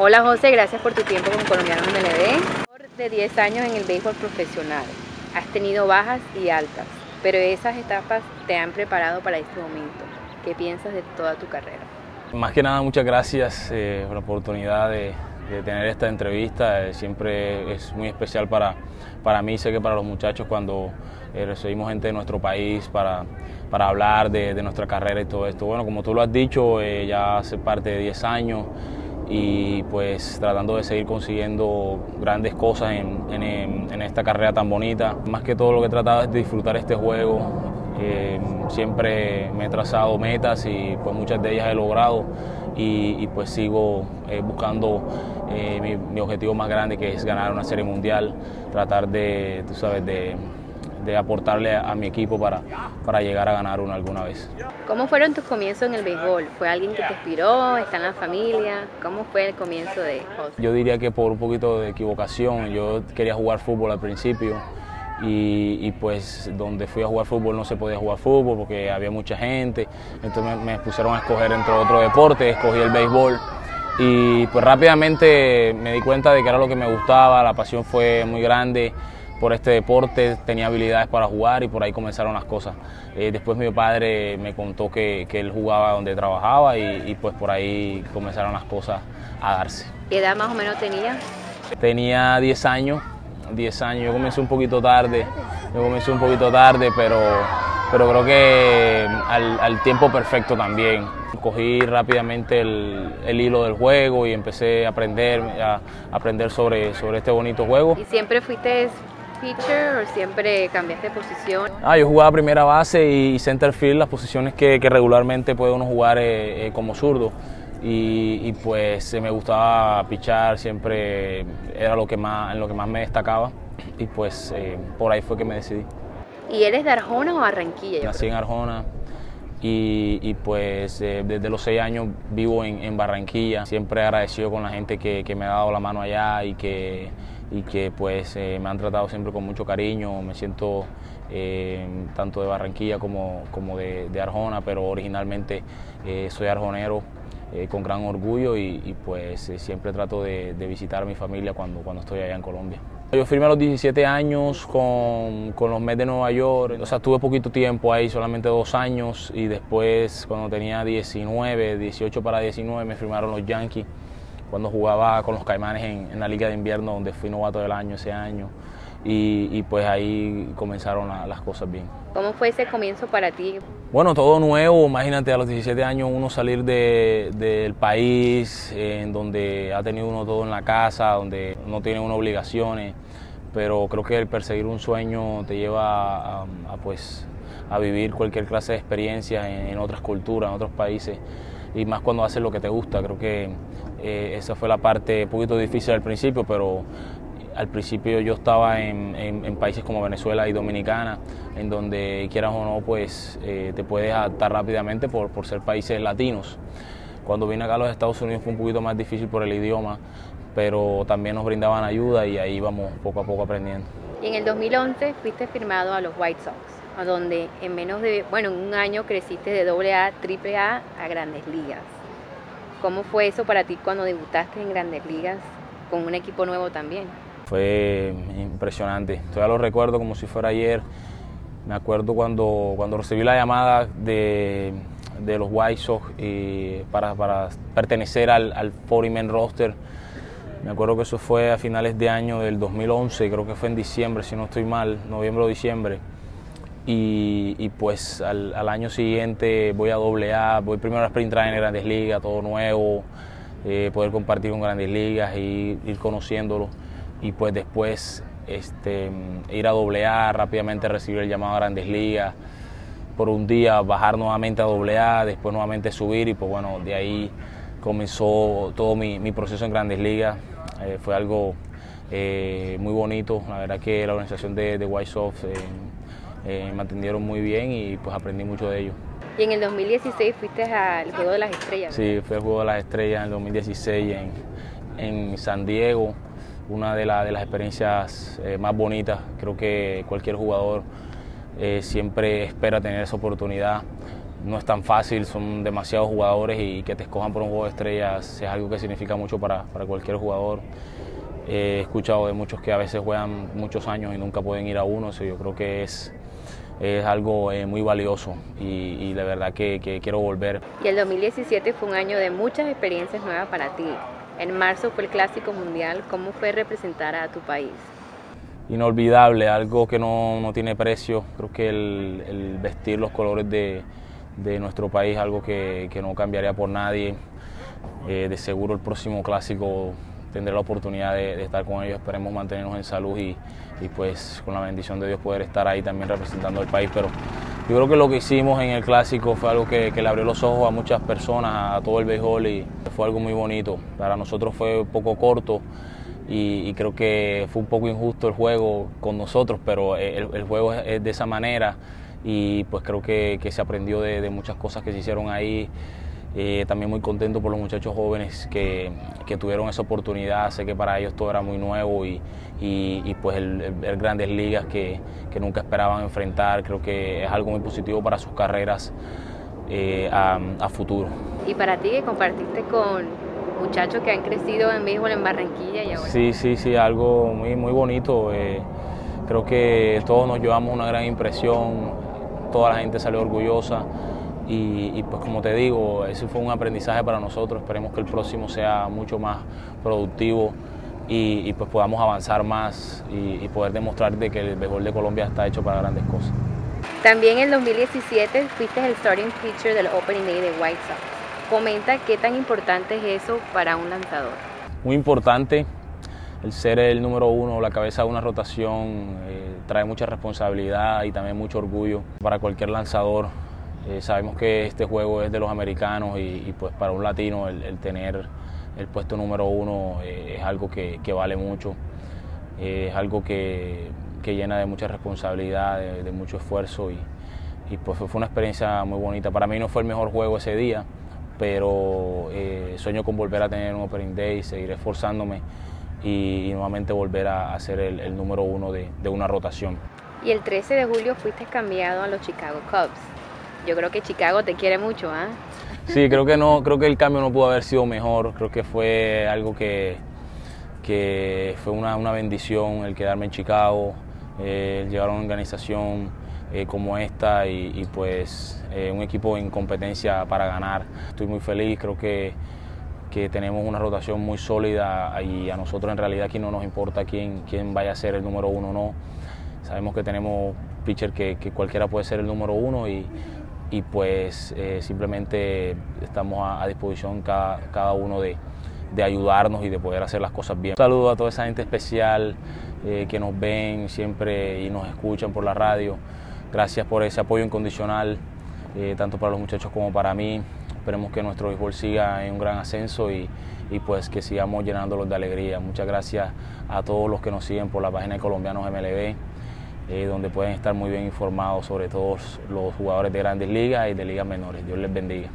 Hola José, gracias por tu tiempo como colombiano MLB. De 10 años en el béisbol profesional, has tenido bajas y altas, pero esas etapas te han preparado para este momento. ¿Qué piensas de toda tu carrera? Más que nada, muchas gracias eh, por la oportunidad de, tener esta entrevista. Eh, siempre es muy especial para, para mí, sé que para los muchachos cuando eh, recibimos gente de nuestro país para, para hablar de, de, nuestra carrera y todo esto. Bueno, como tú lo has dicho, ya hace parte de 10 años y pues tratando de seguir consiguiendo grandes cosas en, en, esta carrera tan bonita. Más que todo lo que he tratado es de disfrutar este juego. Siempre me he trazado metas y pues muchas de ellas he logrado y, pues sigo eh, buscando eh, mi, objetivo más grande que es ganar una serie mundial, tratar de, tú sabes, de de aportarle a, mi equipo para, para llegar a ganar uno alguna vez. ¿Cómo fueron tus comienzos en el béisbol? ¿Fue alguien que te inspiró? ¿Está en la familia? ¿Cómo fue el comienzo de José? Yo diría que por un poquito de equivocación. Yo quería jugar fútbol al principio. Y, pues donde fui a jugar fútbol no se podía jugar fútbol porque había mucha gente, entonces me, me pusieron a escoger entre otros deportes, escogí el béisbol y pues rápidamente me di cuenta de que era lo que me gustaba, la pasión fue muy grande por este deporte, tenía habilidades para jugar y por ahí comenzaron las cosas. Eh, después mi padre me contó que, él jugaba donde trabajaba y, pues por ahí comenzaron las cosas a darse. ¿Qué edad más o menos tenía? Tenía 10 años, 10 años, yo comencé un poquito tarde, yo comencé un poquito tarde, pero, pero creo que al, tiempo perfecto también. Cogí rápidamente el, hilo del juego y empecé a aprender, a aprender sobre, sobre este bonito juego. ¿Y siempre fuiste pitcher o siempre cambiaste de posición? Ah, yo jugaba primera base y center field, las posiciones que, regularmente puede uno jugar eh, eh, como zurdo. Y, pues me gustaba pichar, siempre era lo que más, en lo que más me destacaba y pues eh, por ahí fue que me decidí. ¿Y eres de Arjona o Barranquilla? Nací en Arjona y, pues desde los seis años vivo en, Barranquilla, siempre agradecido con la gente que, que me ha dado la mano allá y que y que pues eh, me han tratado siempre con mucho cariño, me siento eh, tanto de Barranquilla como, como de, Arjona, pero originalmente eh, soy arjonero con gran orgullo y, pues siempre trato de, visitar a mi familia cuando, cuando estoy allá en Colombia. Yo firmé a los 17 años con, con, los Mets de Nueva York, o sea, tuve poquito tiempo ahí, solamente dos años, y después cuando tenía 19, 18 para 19 me firmaron los Yankees cuando jugaba con los Caimanes en, la Liga de Invierno, donde fui novato del año ese año. Y, pues ahí comenzaron las cosas bien. ¿Cómo fue ese comienzo para ti? Bueno, todo nuevo, imagínate a los 17 años uno salir del país, en donde ha tenido uno todo en la casa, donde no tiene uno obligaciones, pero creo que el perseguir un sueño te lleva a, pues, a vivir cualquier clase de experiencia en, en otras culturas, en otros países y más cuando haces lo que te gusta. Creo que eh, esa fue la parte un poquito difícil al principio, pero al principio yo estaba en, países como Venezuela y Dominicana, en donde quieras o no, pues eh, te puedes adaptar rápidamente por, por ser países latinos. Cuando vine acá a los Estados Unidos fue un poquito más difícil por el idioma, pero también nos brindaban ayuda y ahí íbamos poco a poco aprendiendo. Y en el 2011 fuiste firmado a los White Sox, a donde en menos de, bueno, en un año creciste de AA, AAA a Grandes Ligas. ¿Cómo fue eso para ti cuando debutaste en Grandes Ligas con un equipo nuevo también? Fue impresionante, todavía lo recuerdo como si fuera ayer. Me acuerdo cuando, cuando recibí la llamada de, de los White Sox y para, para pertenecer al, al 40 roster. Me acuerdo que eso fue a finales de año del 2011, creo que fue en diciembre, si no estoy mal, noviembre o diciembre. Y, pues al, año siguiente voy a doble A, voy primero a Sprint Train en Grandes Ligas, todo nuevo, eh, poder compartir con Grandes Ligas y ir conociéndolo. Y pues después este, ir a doble A, rápidamente recibir el llamado a Grandes Ligas, por un día bajar nuevamente a doble A, después nuevamente subir y pues bueno, de ahí comenzó todo mi, proceso en Grandes Ligas. Eh, fue algo eh, muy bonito, la verdad que la organización de, White Sox me atendieron muy bien y pues aprendí mucho de ellos. Y en el 2016 fuiste al Juego de las Estrellas. Sí, fui al Juego de las Estrellas en el 2016 en, San Diego, una de, de las experiencias eh, más bonitas. Creo que cualquier jugador eh, siempre espera tener esa oportunidad. no es tan fácil, son demasiados jugadores y que te escojan por un juego de estrellas es algo que significa mucho para, para cualquier jugador. He escuchado de muchos que a veces juegan muchos años y nunca pueden ir a uno, yo creo que es, es algo eh, muy valioso y, y de verdad que, que quiero volver. Y el 2017 fue un año de muchas experiencias nuevas para ti. En marzo fue el Clásico Mundial. ¿Cómo fue representar a tu país? Inolvidable, algo que no, no tiene precio. Creo que el, el vestir los colores de, de, nuestro país algo que, que no cambiaría por nadie. Eh, de seguro el próximo Clásico tendré la oportunidad de, estar con ellos. Esperemos mantenernos en salud y, y, pues con la bendición de Dios poder estar ahí también representando al país. Pero yo creo que lo que hicimos en el clásico fue algo que, que, le abrió los ojos a muchas personas, a todo el béisbol y fue algo muy bonito. Para nosotros fue un poco corto y, creo que fue un poco injusto el juego con nosotros, pero el, juego es, de esa manera y pues creo que, se aprendió de, muchas cosas que se hicieron ahí. Eh, también muy contento por los muchachos jóvenes que, que, tuvieron esa oportunidad. Sé que para ellos todo era muy nuevo y, y, y pues el, grandes ligas que, que, nunca esperaban enfrentar. Creo que es algo muy positivo para sus carreras eh, a, a, futuro. Y para ti que compartiste con muchachos que han crecido en béisbol en Barranquilla y ahora. Sí, sí, sí, algo muy, muy bonito. Eh, creo que todos nos llevamos una gran impresión. Toda la gente salió orgullosa. Y, y, pues como te digo, ese fue un aprendizaje para nosotros, esperemos que el próximo sea mucho más productivo y, y pues podamos avanzar más y, y, poder demostrar de que el béisbol de Colombia está hecho para grandes cosas. También en 2017 fuiste el starting pitcher del Opening Day de White Sox. Comenta qué tan importante es eso para un lanzador. Muy importante, el ser el número uno, la cabeza de una rotación, eh, trae mucha responsabilidad y también mucho orgullo para cualquier lanzador eh, sabemos que este juego es de los americanos y, pues para un latino el, tener el puesto número uno eh, es algo que, vale mucho, eh, es algo que, llena de mucha responsabilidad, de, mucho esfuerzo y, pues fue una experiencia muy bonita. Para mí no fue el mejor juego ese día, pero eh, sueño con volver a tener un Opening Day, seguir esforzándome y, y nuevamente volver a, a ser el, el número uno de, de una rotación. Y el 13 de julio fuiste cambiado a los Chicago Cubs yo creo que Chicago te quiere mucho, ¿ah? Sí, creo que no, creo que el cambio no pudo haber sido mejor. Creo que fue algo que, que fue una, una bendición el quedarme en Chicago, eh, llevar a una organización eh, como esta y, pues eh, un equipo en competencia para ganar. Estoy muy feliz, creo que, que tenemos una rotación muy sólida y a nosotros en realidad aquí no nos importa quién, quién vaya a ser el número uno o no. Sabemos que tenemos pitcher que cualquiera puede ser el número uno y, y pues eh, simplemente estamos a, disposición cada, cada uno de, de, ayudarnos y de poder hacer las cosas bien. Un saludo a toda esa gente especial eh, que nos ven siempre y nos escuchan por la radio. Gracias por ese apoyo incondicional, eh, tanto para los muchachos como para mí. Esperemos que nuestro béisbol siga en un gran ascenso y, y pues que sigamos llenándolos de alegría. Muchas gracias a todos los que nos siguen por la página de Colombianos MLB eh, donde pueden estar muy bien informados sobre todos los jugadores de grandes ligas y de ligas menores. Dios les bendiga.